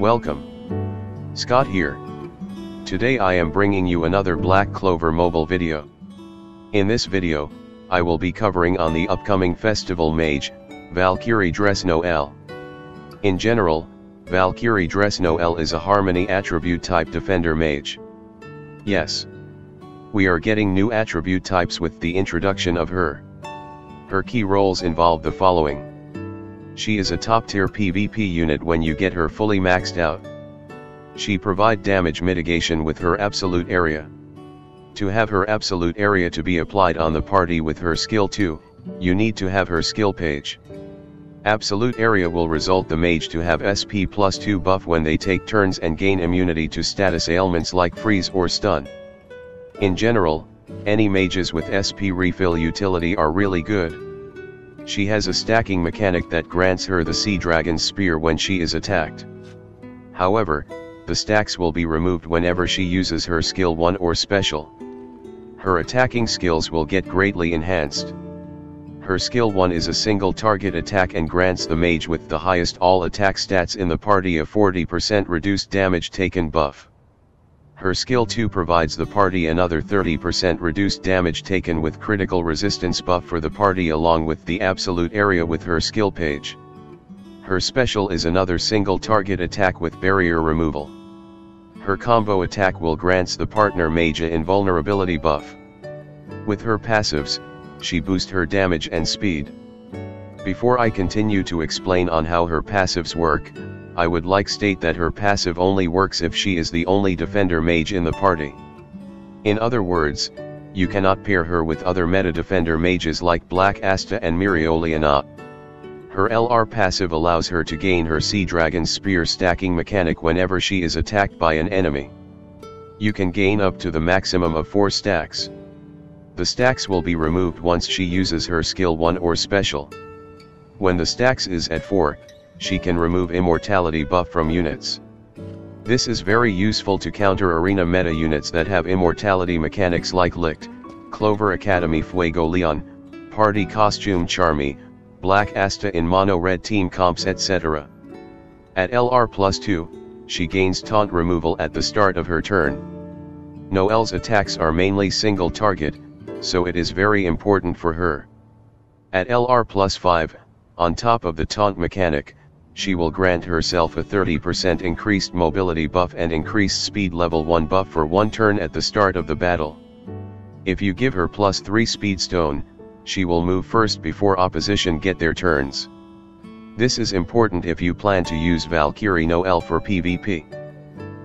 Welcome. Scott here. Today I am bringing you another Black Clover mobile video. In this video, I will be covering on the upcoming festival mage, Valkyrie Dress Noelle. In general, Valkyrie Dress Noelle is a harmony attribute type defender mage. Yes. We are getting new attribute types with the introduction of her. Her key roles involve the following. She is a top tier PvP unit when you get her fully maxed out. She provide damage mitigation with her absolute area. To have her absolute area to be applied on the party with her skill 2, you need to have her skill page. Absolute area will result the mage to have SP plus 2 buff when they take turns and gain immunity to status ailments like freeze or stun. In general, any mages with SP refill utility are really good. She has a stacking mechanic that grants her the Sea Dragon's Spear when she is attacked. However, the stacks will be removed whenever she uses her skill 1 or special. Her attacking skills will get greatly enhanced. Her skill 1 is a single target attack and grants the mage with the highest all attack stats in the party a 40% reduced damage taken buff. Her skill 2 provides the party another 30% reduced damage taken with critical resistance buff for the party along with the absolute area with her skill page. Her special is another single target attack with barrier removal. Her combo attack will grants the partner a invulnerability buff. With her passives, she boost her damage and speed. Before I continue to explain on how her passives work, I would like state that her passive only works if she is the only defender mage in the party. In other words, you cannot pair her with other meta defender mages like Black Asta and Mereoleona. Her LR passive allows her to gain her Sea Dragon Spear stacking mechanic whenever she is attacked by an enemy. You can gain up to the maximum of 4 stacks. The stacks will be removed once she uses her skill 1 or special. When the stacks is at 4, she can remove immortality buff from units. This is very useful to counter arena meta units that have immortality mechanics like Licht, Clover Academy Fuegoleon, Party Costume Charmy, Black Asta in Mono Red Team Comps etc. At LR plus 2, she gains taunt removal at the start of her turn. Noelle's attacks are mainly single target, so it is very important for her. At LR plus 5, on top of the taunt mechanic, she will grant herself a 30% increased mobility buff and increased speed level 1 buff for one turn at the start of the battle. If you give her plus 3 speed stone, she will move first before opposition get their turns. This is important if you plan to use Valkyrie Noelle for PvP.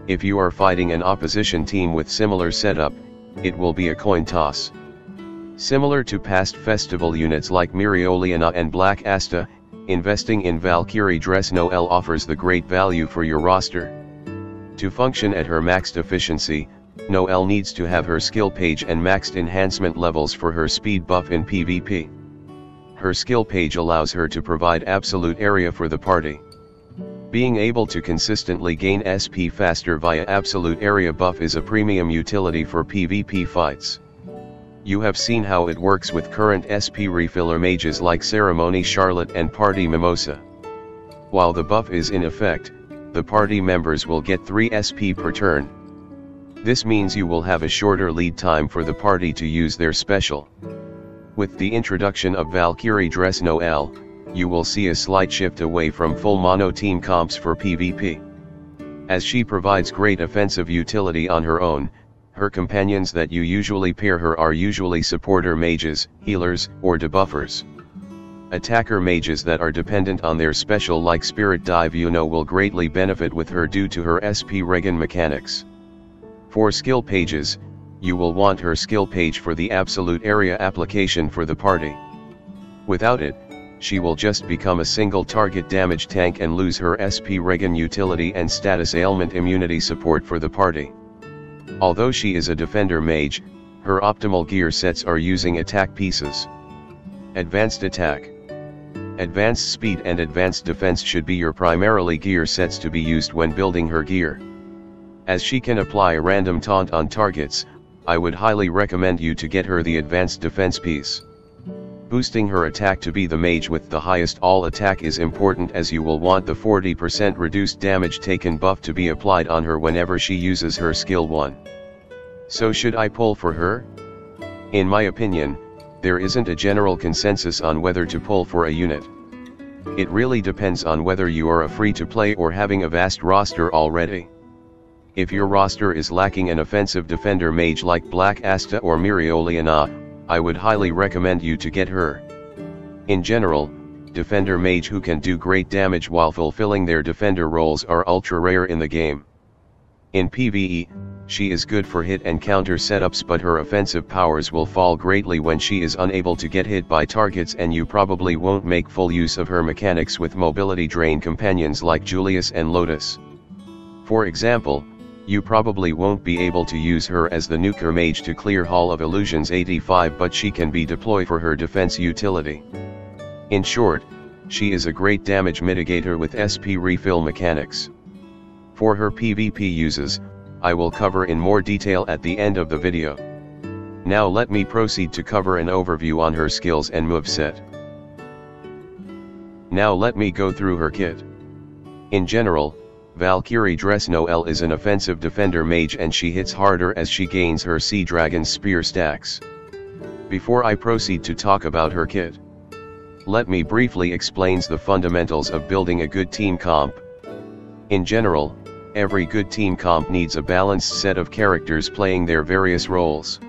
If you are fighting an opposition team with similar setup, it will be a coin toss. Similar to past festival units like Mereoleona and Black Asta, Investing in Valkyrie Dress Noelle offers the great value for your roster. To function at her maxed efficiency, Noelle needs to have her skill page and maxed enhancement levels for her speed buff in PvP. Her skill page allows her to provide absolute area for the party. Being able to consistently gain SP faster via absolute area buff is a premium utility for PvP fights. You have seen how it works with current SP refiller mages like Ceremony Charlotte and Party Mimosa. While the buff is in effect, the party members will get 3 SP per turn. This means you will have a shorter lead time for the party to use their special. With the introduction of Valkyrie Dress Noelle, you will see a slight shift away from full mono team comps for PvP. As she provides great offensive utility on her own, her companions that you usually pair her are usually supporter mages, healers, or debuffers. Attacker mages that are dependent on their special like Spirit Dive Yuno will greatly benefit with her due to her SP Regen mechanics. For skill pages, you will want her skill page for the absolute area application for the party. Without it, she will just become a single target damage tank and lose her SP Regen utility and status ailment immunity support for the party. Although she is a defender mage, her optimal gear sets are using attack pieces. Advanced attack. Advanced speed and advanced defense should be your primarily gear sets to be used when building her gear. As she can apply a random taunt on targets, I would highly recommend you to get her the advanced defense piece. Boosting her attack to be the mage with the highest all attack is important as you will want the 40% reduced damage taken buff to be applied on her whenever she uses her skill 1. So should I pull for her? In my opinion, there isn't a general consensus on whether to pull for a unit. It really depends on whether you are a free to play or having a vast roster already. If your roster is lacking an offensive defender mage like Black Asta or Mereoleona, I would highly recommend you to get her. In general, defender mage who can do great damage while fulfilling their defender roles are ultra rare in the game. In PvE, she is good for hit and counter setups but her offensive powers will fall greatly when she is unable to get hit by targets and you probably won't make full use of her mechanics with mobility drain companions like Julius and Lotus. For example, you probably won't be able to use her as the nuker mage to clear Hall of Illusions 85 but she can be deployed for her defense utility. In short, she is a great damage mitigator with SP refill mechanics. For her PvP uses, I will cover in more detail at the end of the video. Now let me proceed to cover an overview on her skills and moveset. Now let me go through her kit. In general, Valkyrie Dress Noelle is an offensive defender mage and she hits harder as she gains her Sea Dragon Spear stacks. Before I proceed to talk about her kit, let me briefly explains the fundamentals of building a good team comp. In general, every good team comp needs a balanced set of characters playing their various roles.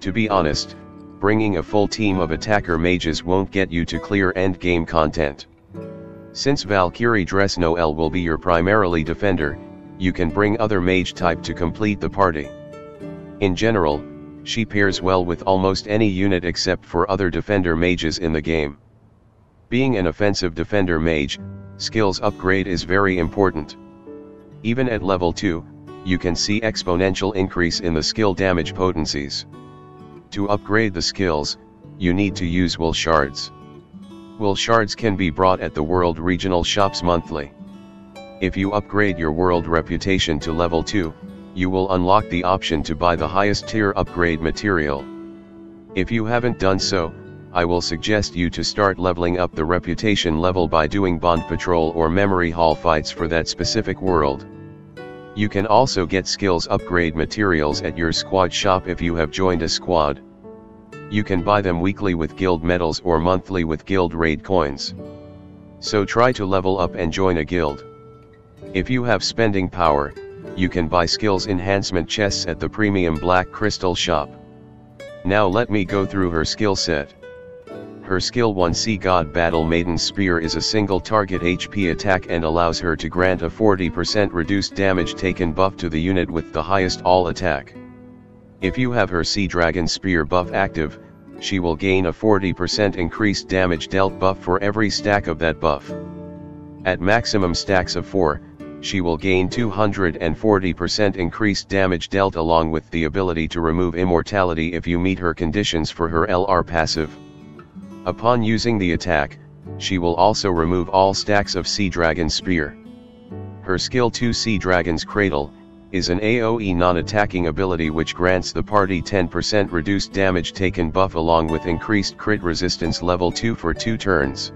To be honest, bringing a full team of attacker mages won't get you to clear endgame content. Since Valkyrie Dress Noelle will be your primarily defender, you can bring other mage type to complete the party. In general, she pairs well with almost any unit except for other defender mages in the game. Being an offensive defender mage, skills upgrade is very important. Even at level 2, you can see exponential increase in the skill damage potencies. To upgrade the skills, you need to use will shards. Will shards can be brought at the world regional shops monthly. If you upgrade your world reputation to level 2, you will unlock the option to buy the highest tier upgrade material. If you haven't done so, I will suggest you to start leveling up the reputation level by doing bond patrol or memory hall fights for that specific world. You can also get skills upgrade materials at your squad shop if you have joined a squad. You can buy them weekly with guild medals or monthly with guild raid coins. So try to level up and join a guild. If you have spending power, you can buy skills enhancement chests at the premium black crystal shop. Now let me go through her skill set. Her skill 1 Sea God Battle Maiden Spear is a single target HP attack and allows her to grant a 40% reduced damage taken buff to the unit with the highest all attack. If you have her Sea Dragon Spear buff active, she will gain a 40% increased damage dealt buff for every stack of that buff. At maximum stacks of 4, she will gain 240% increased damage dealt along with the ability to remove immortality if you meet her conditions for her LR passive. Upon using the attack, she will also remove all stacks of Sea Dragon Spear. Her skill 2 Sea Dragon's Cradle, is an AoE non-attacking ability which grants the party 10% reduced damage taken buff along with increased crit resistance level 2 for 2 turns.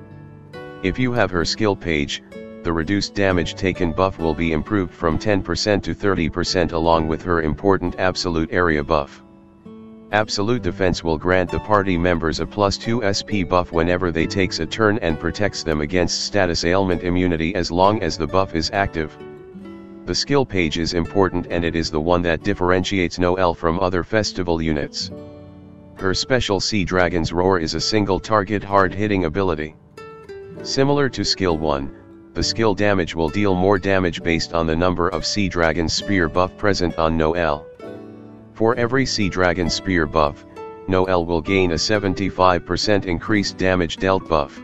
If you have her skill page, the reduced damage taken buff will be improved from 10% to 30% along with her important absolute area buff. Absolute Defense will grant the party members a plus 2 SP buff whenever they takes a turn and protects them against status ailment immunity as long as the buff is active. The skill page is important and it is the one that differentiates Noelle from other festival units. Her special Sea Dragon's Roar is a single target hard hitting ability. Similar to skill 1, the skill damage will deal more damage based on the number of Sea Dragon's Spear buff present on Noelle. For every Sea Dragon Spear buff, Noelle will gain a 75% increased damage dealt buff.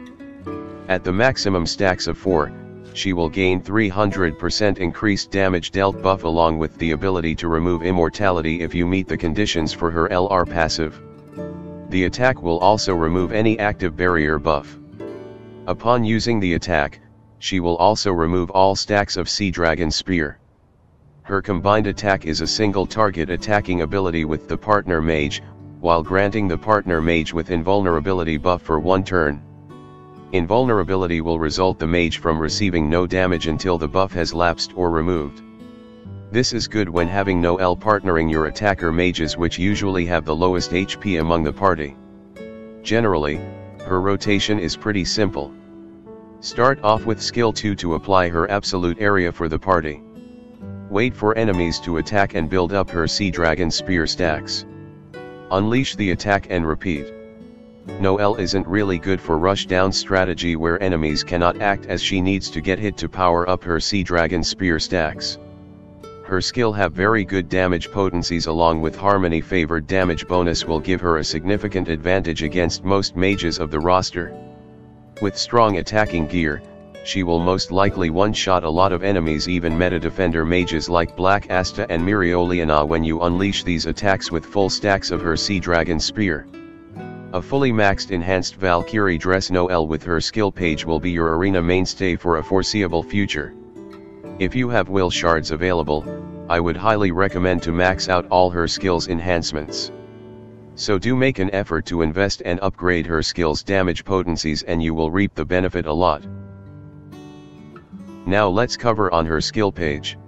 At the maximum stacks of 4, she will gain 300% increased damage dealt buff along with the ability to remove immortality if you meet the conditions for her LR passive. The attack will also remove any active barrier buff. Upon using the attack, she will also remove all stacks of Sea Dragon Spear. Her combined attack is a single target attacking ability with the partner mage, while granting the partner mage with invulnerability buff for one turn. Invulnerability will result the mage from receiving no damage until the buff has lapsed or removed. This is good when having Noelle partnering your attacker mages which usually have the lowest HP among the party. Generally, her rotation is pretty simple. Start off with skill 2 to apply her absolute area for the party. Wait for enemies to attack and build up her Sea Dragon Spear stacks. Unleash the attack and repeat. Noelle isn't really good for rush down strategy where enemies cannot act as she needs to get hit to power up her Sea Dragon Spear stacks. Her skill have very good damage potencies along with harmony favored damage bonus will give her a significant advantage against most mages of the roster. With strong attacking gear, she will most likely one-shot a lot of enemies even meta defender mages like Black Asta and Mereoleona when you unleash these attacks with full stacks of her Sea Dragon Spear. A fully maxed enhanced Valkyrie dress Noelle with her skill page will be your arena mainstay for a foreseeable future. If you have will shards available, I would highly recommend to max out all her skills enhancements. So do make an effort to invest and upgrade her skills damage potencies and you will reap the benefit a lot. Now let's cover on her skill page.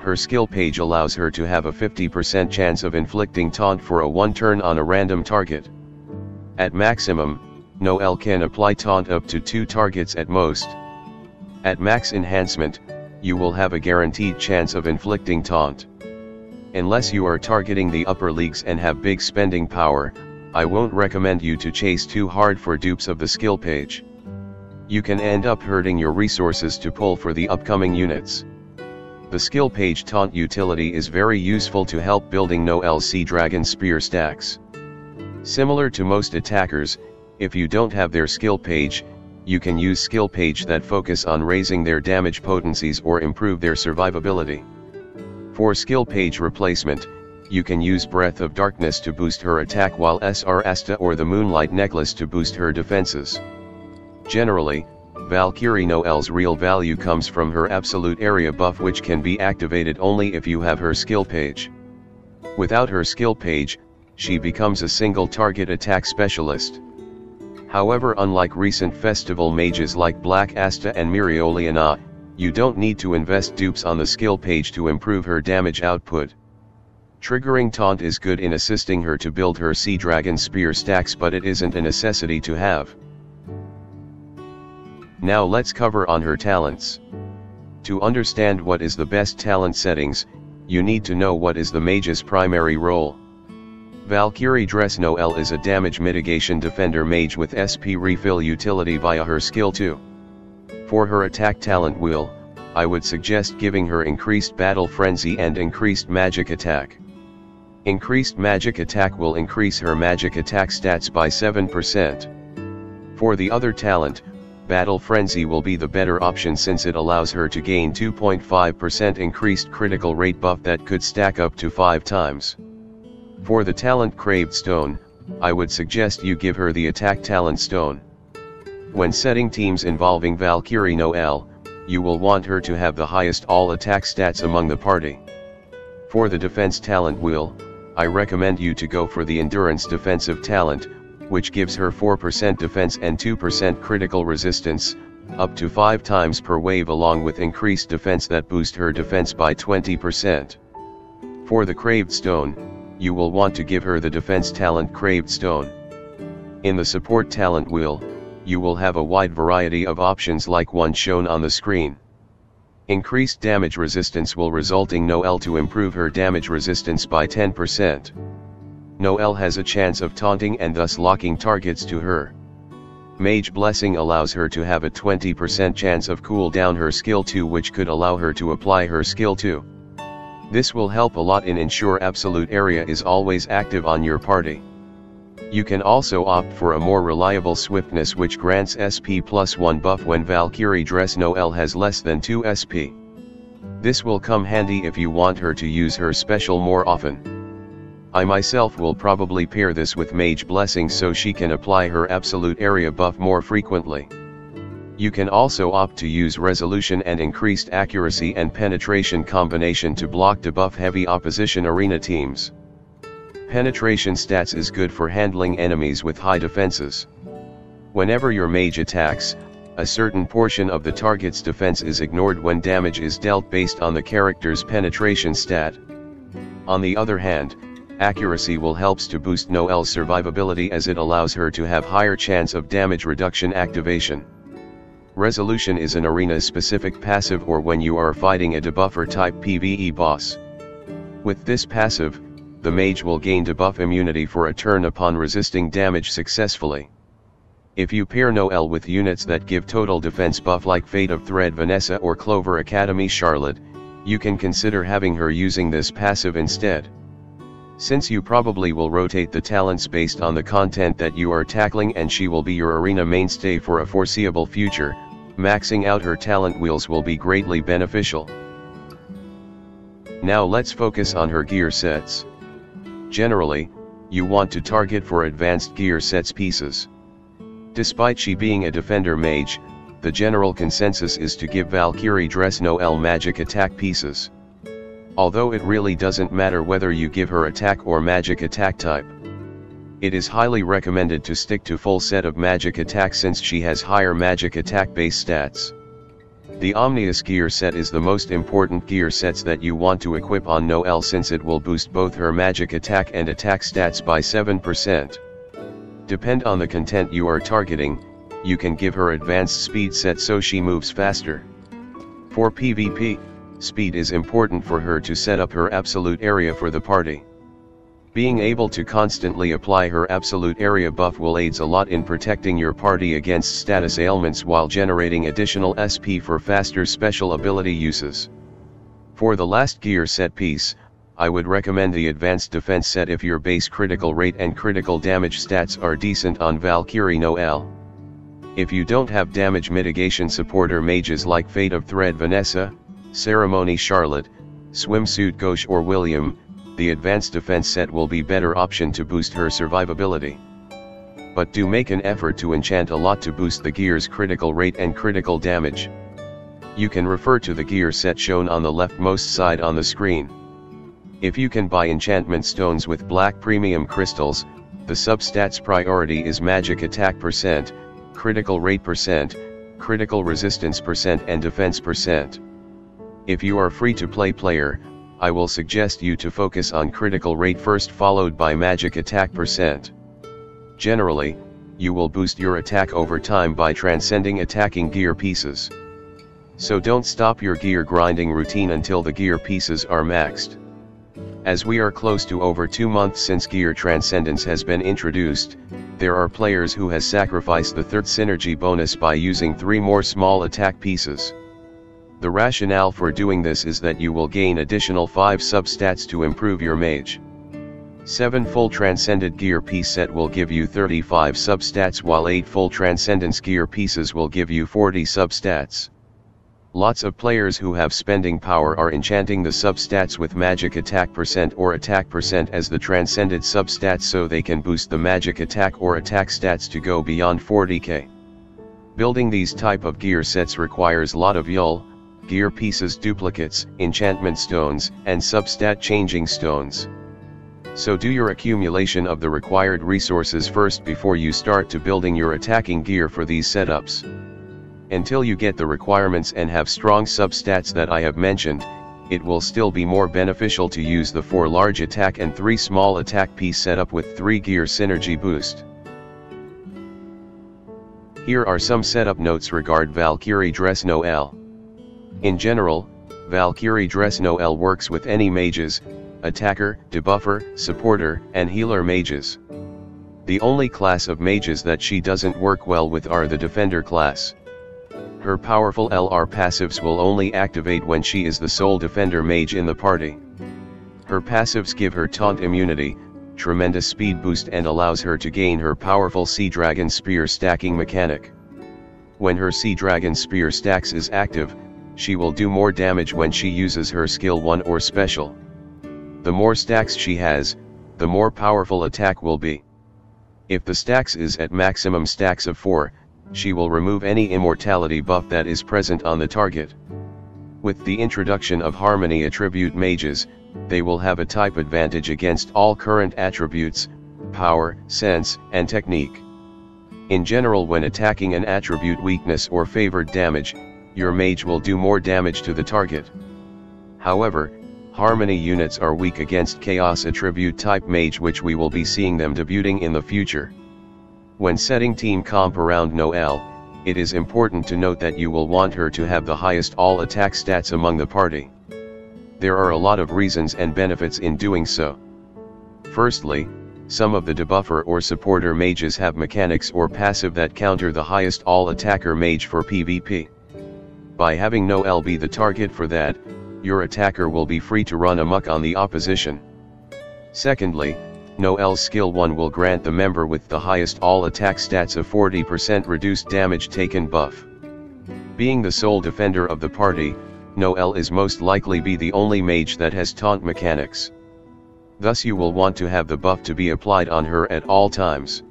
Her skill page allows her to have a 50% chance of inflicting taunt for a one turn on a random target. At maximum, Noelle can apply taunt up to two targets at most. At max enhancement, you will have a guaranteed chance of inflicting taunt. Unless you are targeting the upper leagues and have big spending power, I won't recommend you to chase too hard for dupes of the skill page. You can end up hurting your resources to pull for the upcoming units. The skill page taunt utility is very useful to help building Noelle Sea Dragon Spear stacks. Similar to most attackers, if you don't have their skill page, you can use skill page that focus on raising their damage potencies or improve their survivability. For skill page replacement, you can use Breath of Darkness to boost her attack while SR Asta or the Moonlight Necklace to boost her defenses. Generally, Valkyrie Noelle's real value comes from her absolute area buff which can be activated only if you have her skill page. Without her skill page, she becomes a single target attack specialist. However unlike recent festival mages like Black Asta and Mereoleona, you don't need to invest dupes on the skill page to improve her damage output. Triggering Taunt is good in assisting her to build her Sea Dragon Spear stacks but it isn't a necessity to have. Now let's cover on her talents. To understand what is the best talent settings, you need to know what is the mage's primary role. Valkyrie Dress Noelle is a damage mitigation defender mage with SP refill utility via her skill 2. For her attack talent wheel, I would suggest giving her increased battle frenzy and increased magic attack. Increased magic attack will increase her magic attack stats by 7%. For the other talent, Battle Frenzy will be the better option since it allows her to gain 2.5% increased critical rate buff that could stack up to 5 times. For the talent Craved Stone, I would suggest you give her the attack talent stone. When setting teams involving Valkyrie Noelle, you will want her to have the highest all attack stats among the party. For the defense talent wheel, I recommend you to go for the endurance defensive talent, which gives her 4% defense and 2% critical resistance, up to 5 times per wave along with increased defense that boost her defense by 20%. For the Craved Stone, you will want to give her the defense talent Craved Stone. In the support talent wheel, you will have a wide variety of options like one shown on the screen. Increased damage resistance will result in Noelle to improve her damage resistance by 10%. Noelle has a chance of taunting and thus locking targets to her. Mage Blessing allows her to have a 20% chance of cool down her skill 2 which could allow her to apply her skill 2. This will help a lot in ensure absolute area is always active on your party. You can also opt for a more reliable swiftness which grants SP plus 1 buff when Valkyrie Dress Noelle has less than 2 SP. This will come handy if you want her to use her special more often. I myself will probably pair this with Mage Blessing so she can apply her absolute area buff more frequently. You can also opt to use resolution and increased accuracy and penetration combination to block debuff heavy opposition arena teams. Penetration stats is good for handling enemies with high defenses. Whenever your mage attacks, a certain portion of the target's defense is ignored when damage is dealt based on the character's penetration stat. On the other hand, accuracy will helps to boost Noelle's survivability as it allows her to have higher chance of damage reduction activation. Resolution is an arena-specific passive or when you are fighting a debuffer type PvE boss. With this passive, the mage will gain debuff immunity for a turn upon resisting damage successfully. If you pair Noelle with units that give total defense buff like Fate of Thread Vanessa or Clover Academy Charlotte, you can consider having her using this passive instead. Since you probably will rotate the talents based on the content that you are tackling and she will be your arena mainstay for a foreseeable future, maxing out her talent wheels will be greatly beneficial. Now let's focus on her gear sets. Generally, you want to target for advanced gear sets pieces. Despite she being a defender mage, the general consensus is to give Valkyrie Dress Noelle magic attack pieces. Although it really doesn't matter whether you give her attack or magic attack type. It is highly recommended to stick to full set of magic attack since she has higher magic attack base stats. The Omnius gear set is the most important gear sets that you want to equip on Noelle since it will boost both her magic attack and attack stats by 7%. Depend on the content you are targeting, you can give her advanced speed set so she moves faster. For PvP, speed is important for her to set up her absolute area for the party. Being able to constantly apply her absolute area buff will aids a lot in protecting your party against status ailments while generating additional SP for faster special ability uses. For the last gear set piece, I would recommend the advanced defense set if your base critical rate and critical damage stats are decent on Valkyrie Noelle. If you don't have damage mitigation supporter mages like Fate of Thread Vanessa, Ceremony Charlotte, Swimsuit Gauche or William, the advanced defense set will be better option to boost her survivability. But do make an effort to enchant a lot to boost the gear's critical rate and critical damage. You can refer to the gear set shown on the leftmost side on the screen. If you can buy enchantment stones with black premium crystals, the substats priority is magic attack percent, critical rate percent, critical resistance percent and defense percent. If you are free to play player, I will suggest you to focus on critical rate first followed by magic attack percent. Generally, you will boost your attack over time by transcending attacking gear pieces. So don't stop your gear grinding routine until the gear pieces are maxed. As we are close to over 2 months since Gear Transcendence has been introduced, there are players who has sacrificed the third synergy bonus by using 3 more small attack pieces. The rationale for doing this is that you will gain additional 5 substats to improve your mage. 7 full Transcended gear piece set will give you 35 substats while 8 full Transcendence gear pieces will give you 40 substats. Lots of players who have spending power are enchanting the substats with magic attack percent or attack percent as the transcended substats so they can boost the magic attack or attack stats to go beyond 40k. Building these type of gear sets requires lot of YUL, gear pieces duplicates, enchantment stones, and substat changing stones. So do your accumulation of the required resources first before you start to building your attacking gear for these setups. Until you get the requirements and have strong substats that I have mentioned, it will still be more beneficial to use the 4 large attack and 3 small attack piece setup with 3 gear synergy boost. Here are some setup notes regard Valkyrie Dress Noelle. In general, Valkyrie Dress Noelle works with any mages, attacker, debuffer, supporter, and healer mages. The only class of mages that she doesn't work well with are the defender class. Her powerful LR passives will only activate when she is the sole defender mage in the party. Her passives give her taunt immunity, tremendous speed boost and allows her to gain her powerful Sea Dragon Spear stacking mechanic. When her Sea Dragon Spear stacks is active, she will do more damage when she uses her skill 1 or special. The more stacks she has, the more powerful attack will be. If the stacks is at maximum stacks of 4, she will remove any immortality buff that is present on the target. With the introduction of Harmony attribute mages, they will have a type advantage against all current attributes, power, sense, and technique. In general when attacking an attribute weakness or favored damage, your mage will do more damage to the target. However, Harmony units are weak against Chaos attribute type mage which we will be seeing them debuting in the future. When setting team comp around Noelle, it is important to note that you will want her to have the highest all attack stats among the party. There are a lot of reasons and benefits in doing so. Firstly, some of the debuffer or supporter mages have mechanics or passive that counter the highest all attacker mage for PvP. By having Noelle be the target for that, your attacker will be free to run amok on the opposition. Secondly, no Noelle's skill 1 will grant the member with the highest all attack stats a 40% reduced damage taken buff. Being the sole defender of the party, Noelle is most likely be the only mage that has taunt mechanics. Thus you will want to have the buff to be applied on her at all times.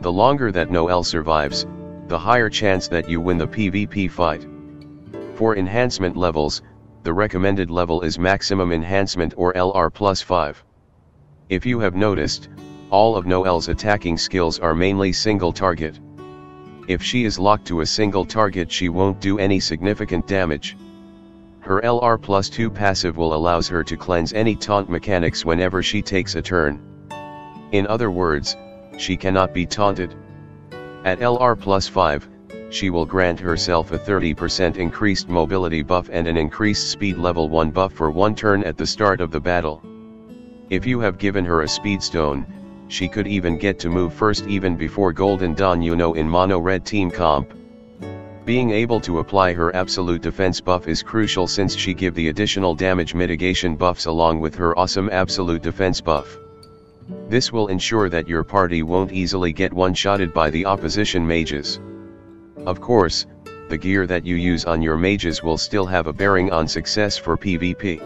The longer that Noelle survives, the higher chance that you win the PvP fight. For enhancement levels, the recommended level is maximum enhancement or LR plus 5. If you have noticed, all of Noelle's attacking skills are mainly single target. If she is locked to a single target she won't do any significant damage. Her LR plus 2 passive will allows her to cleanse any taunt mechanics whenever she takes a turn. In other words, she cannot be taunted. At LR plus 5, she will grant herself a 30% increased mobility buff and an increased speed level 1 buff for one turn at the start of the battle. If you have given her a speed stone, she could even get to move first even before Golden Dawn Yuno in mono red team comp. Being able to apply her absolute defense buff is crucial since she give the additional damage mitigation buffs along with her awesome absolute defense buff. This will ensure that your party won't easily get one-shotted by the opposition mages. Of course, the gear that you use on your mages will still have a bearing on success for PvP.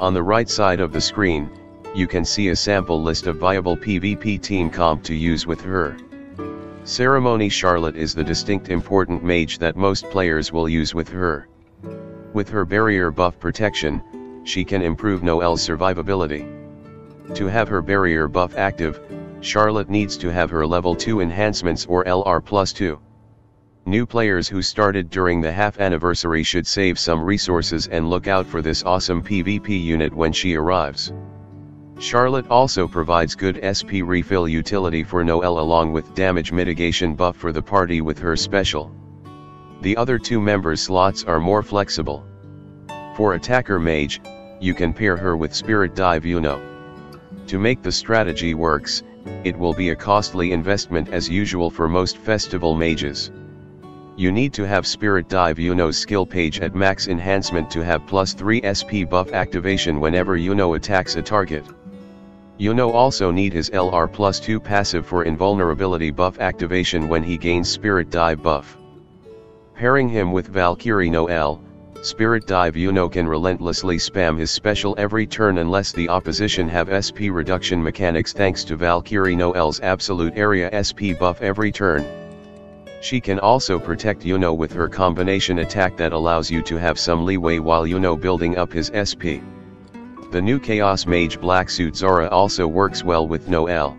On the right side of the screen, you can see a sample list of viable PvP team comp to use with her. Ceremony Charlotte is the distinct important mage that most players will use with her. With her barrier buff protection, she can improve Noelle's survivability. To have her barrier buff active, Charlotte needs to have her level 2 enhancements or LR plus 2. New players who started during the half anniversary should save some resources and look out for this awesome PvP unit when she arrives. Charlotte also provides good SP refill utility for Noelle along with damage mitigation buff for the party with her special. The other two members slots are more flexible. For attacker mage, you can pair her with Spirit Dive Yuno. To make the strategy works, it will be a costly investment as usual for most festival mages. You need to have Spirit Dive Yuno's skill page at max enhancement to have plus 3 SP buff activation whenever Yuno attacks a target. Yuno also need his LR plus 2 passive for invulnerability buff activation when he gains Spirit Dive buff. Pairing him with Valkyrie Noelle, Spirit Dive Yuno can relentlessly spam his special every turn unless the opposition have SP reduction mechanics thanks to Valkyrie Noelle's absolute area SP buff every turn. She can also protect Yuno with her combination attack that allows you to have some leeway while Yuno building up his SP. The new Chaos Mage Black Suit Zora also works well with Noelle.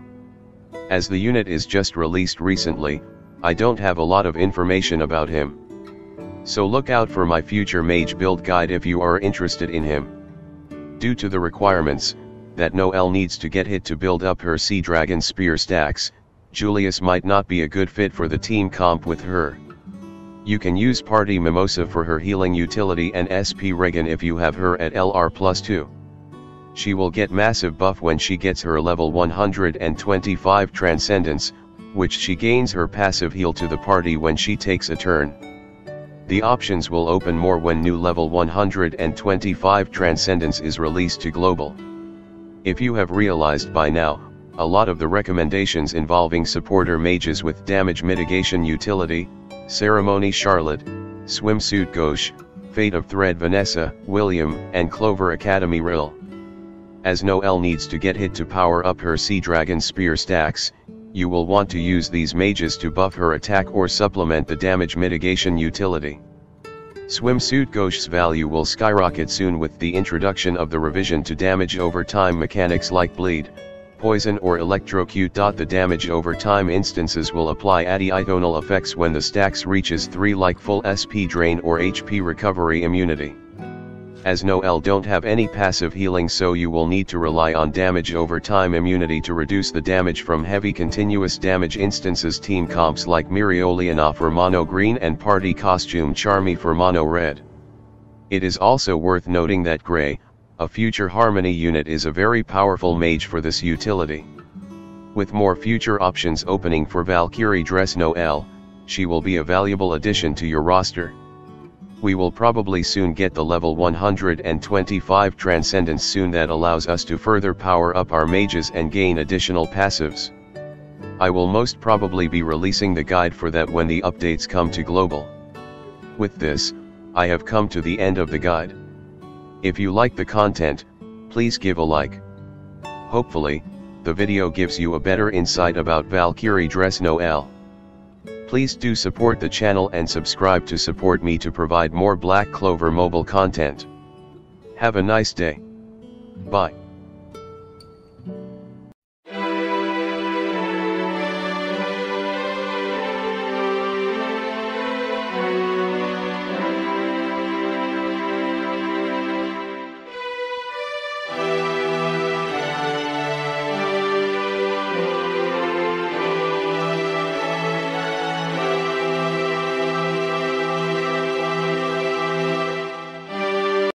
As the unit is just released recently, I don't have a lot of information about him. So look out for my future mage build guide if you are interested in him. Due to the requirements, that Noelle needs to get hit to build up her Sea Dragon Spear stacks, Julius might not be a good fit for the team comp with her. You can use Party Mimosa for her healing utility and SP Regen if you have her at LR plus 2 she will get massive buff when she gets her level 125 Transcendence, which she gains her passive heal to the party when she takes a turn. The options will open more when new level 125 Transcendence is released to global. If you have realized by now, a lot of the recommendations involving supporter mages with damage mitigation utility, Ceremony Charlotte, Swimsuit Gauche, Fate of Thread Vanessa, William, and Clover Academy Rill. As Noelle needs to get hit to power up her Sea Dragon Spear stacks, you will want to use these mages to buff her attack or supplement the damage mitigation utility. Swimsuit Gauche's value will skyrocket soon with the introduction of the revision to damage over time mechanics like bleed, poison or electrocute. The damage over time instances will apply additional effects when the stacks reaches 3 like full SP drain or HP recovery immunity. As Noelle don't have any passive healing so you will need to rely on damage over time immunity to reduce the damage from heavy continuous damage instances team comps like Mereoleona for mono green and party costume Charmy for mono red. It is also worth noting that Grey, a future harmony unit is a very powerful mage for this utility. With more future options opening for Valkyrie Dress Noelle, she will be a valuable addition to your roster. We will probably soon get the level 125 Transcendence soon that allows us to further power up our mages and gain additional passives. I will most probably be releasing the guide for that when the updates come to global. With this, I have come to the end of the guide. If you like the content, please give a like. Hopefully, the video gives you a better insight about Valkyrie Dress Noelle. Please do support the channel and subscribe to support me to provide more Black Clover mobile content. Have a nice day. Bye.